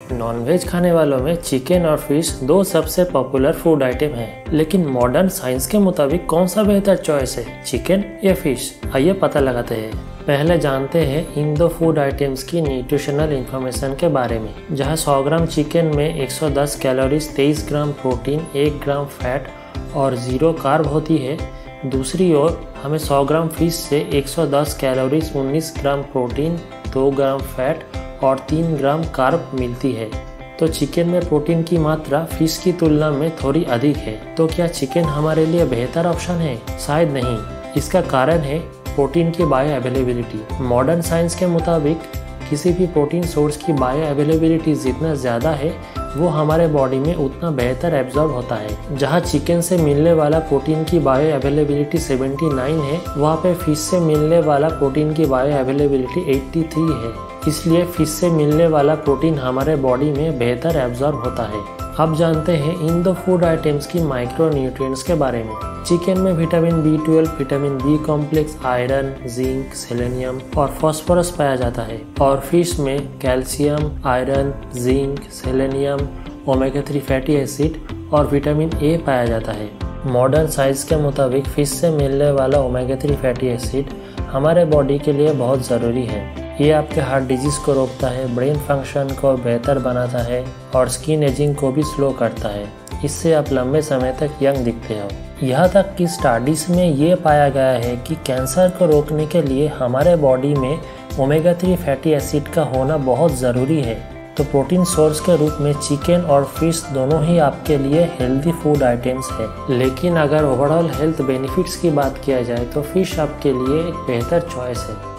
Nonveg खाने वालों में चिकन और फ़िश दो सबसे पॉपुलर फ़ूड आइटम हैं। लेकिन मॉडर्न साइंस के मुताबिक कौन सा बेहतर चॉइस है चिकन या फ़िश आइए पता लगाते हैं। पहले जानते हैं इन दो फ़ूड आइटम्स की न्यूट्रिशनल इंफॉर्मेशन के बारे में, जहाँ 100 ग्राम चिकन में 110 calories 23 gram protein 1 gram fat और ज़ीरो कार्ब होती है। दूसरी ओर, हमें 100 ग्राम फ़िश से 110 calories 19 gram protein 2 gram fat और 3 ग्राम कार्ब मिलती है। तो चिकन में प्रोटीन की मात्रा फ़िश की तुलना में थोड़ी अधिक है। तो क्या चिकन हमारे लिए बेहतर ऑप्शन है? शायद नहीं। इसका कारण है प्रोटीन की बायो अवेलेबिलिटी मॉडर्न साइंस के मुताबिक, किसी भी प्रोटीन सोर्स की बायो अवेलेबिलिटी जितना ज़्यादा है, वो हमारे बॉडी में उतना बेहतर एब्जॉर्ब होता है। जहाँ चिकन से मिलने वाला प्रोटीन की बायो अवेलेबिलिटी 79 है, वहाँ पे फ़िश से मिलने वाला प्रोटीन की बायो अवेलेबिलिटी 83 है। इसलिए फ़िश से मिलने वाला प्रोटीन हमारे बॉडी में बेहतर एब्जॉर्ब होता है। अब जानते हैं इन दो फ़ूड आइटम्स की माइक्रो न्यूट्रिएंट्स के बारे में। चिकन में vitamin B twelve vitamin B complex iron zinc selenium और फास्फोरस पाया जाता है। और फ़िश में calcium iron zinc selenium omega three fatty acid और विटामिन ए पाया जाता है। मॉडर्न साइंस के मुताबिक फ़िश से मिलने वाला ओमेगा थ्री फैटी एसिड हमारे बॉडी के लिए बहुत ज़रूरी है। ये आपके हार्ट डिज़ीज़ को रोकता है, ब्रेन फ़ंक्शन को बेहतर बनाता है और स्किन एजिंग को भी स्लो करता है। इससे आप लंबे समय तक यंग दिखते हो। यहाँ तक कि स्टडीज़ में ये पाया गया है कि कैंसर को रोकने के लिए हमारे बॉडी में ओमेगा थ्री फैटी एसिड का होना बहुत ज़रूरी है। तो प्रोटीन सोर्स के रूप में चिकन और फ़िश दोनों ही आपके लिए हेल्दी फ़ूड आइटम्स है। लेकिन अगर ओवरऑल हेल्थ बेनिफिट्स की बात किया जाए तो फ़िश आपके लिए एक बेहतर चॉइस है।